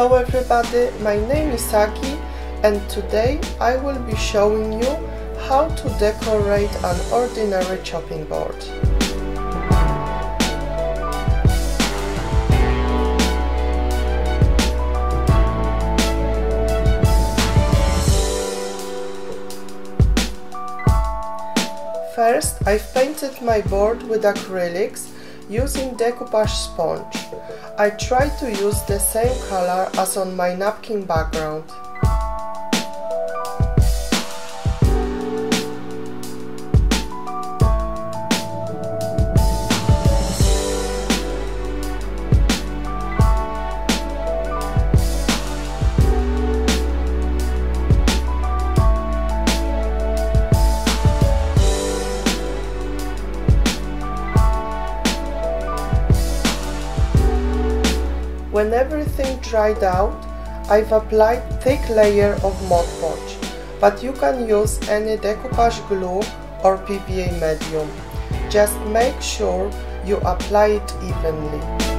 Hello everybody, my name is Aggie and today I will be showing you how to decorate an ordinary chopping board. First, I've painted my board with acrylics using decoupage sponge. I try to use the same color as on my napkin background. When everything dried out, I've applied thick layer of Mod Podge, but you can use any decoupage glue or PVA medium. Just make sure you apply it evenly.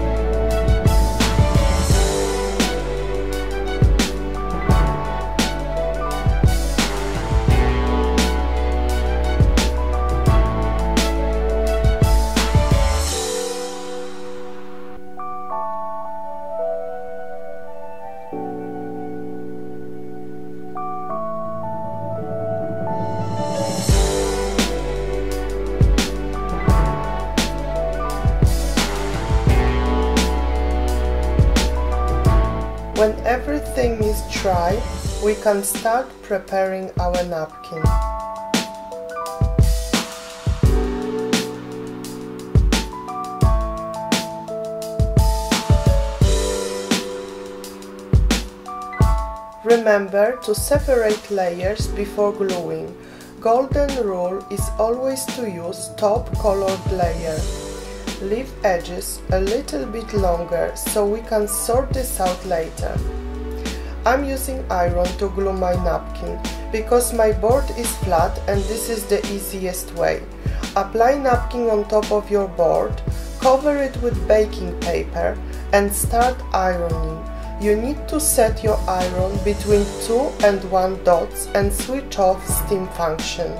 Everything is dry, we can start preparing our napkin. Remember to separate layers before gluing. Golden rule is always to use top colored layer leave edges a little bit longer so we can sort this out later. I'm using iron to glue my napkin because my board is flat and this is the easiest way. Apply napkin on top of your board, cover it with baking paper and start ironing. You need to set your iron between 2 and 1 dots and switch off steam function.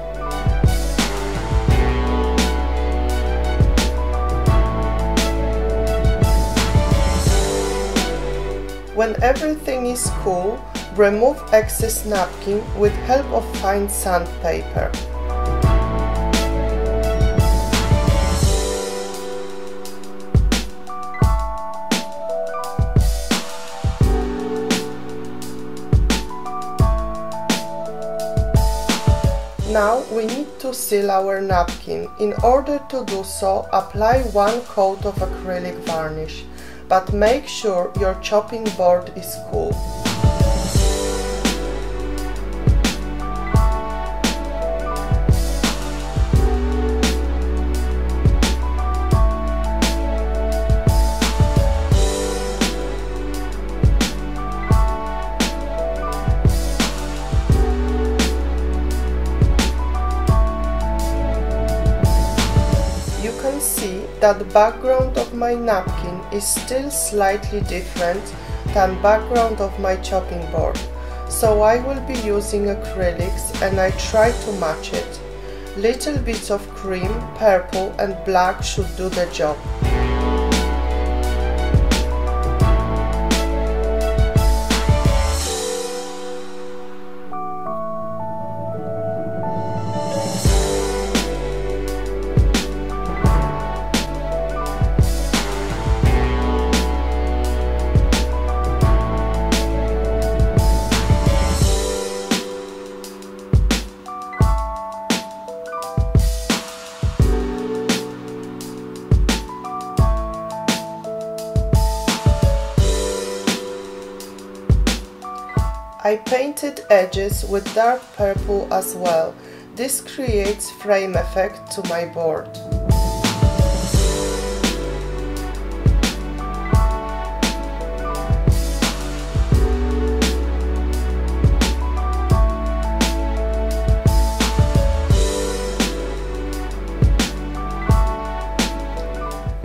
When everything is cool, remove excess napkin with help of fine sandpaper. Now we need to seal our napkin. In order to do so, apply one coat of acrylic varnish but make sure your chopping board is cool. See that the background of my napkin is still slightly different than background of my chopping board. So I will be using acrylics and I try to match it. Little bits of cream, purple and black should do the job. I painted edges with dark purple as well. This creates frame effect to my board.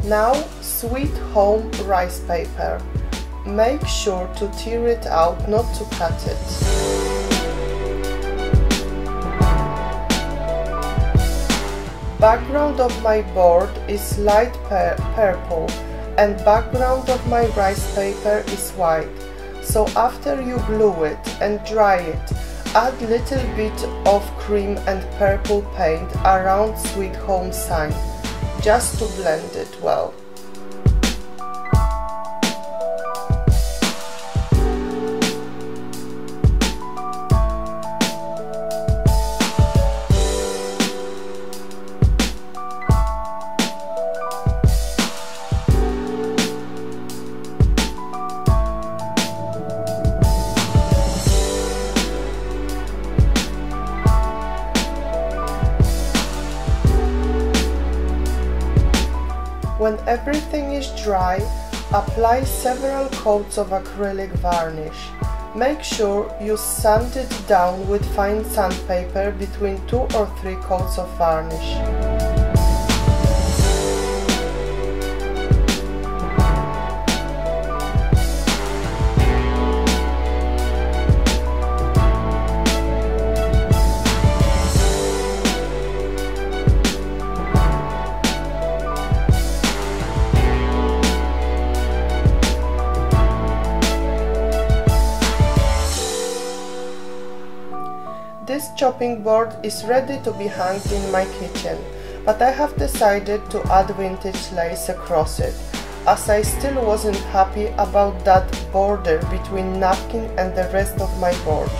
Now sweet home rice paper. Make sure to tear it out, not to cut it. Background of my board is light purple and background of my rice paper is white. So after you glue it and dry it, add little bit of cream and purple paint around sweet home sign just to blend it well. When everything is dry, apply several coats of acrylic varnish. Make sure you sand it down with fine sandpaper between two or three coats of varnish. Chopping board is ready to be hung in my kitchen, but I have decided to add vintage lace across it, as I still wasn't happy about that border between napkin and the rest of my board.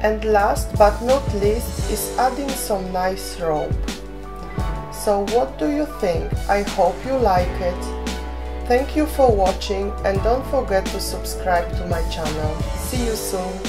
And last but not least is adding some nice rope. So what do you think? I hope you like it. Thank you for watching and don't forget to subscribe to my channel. See you soon.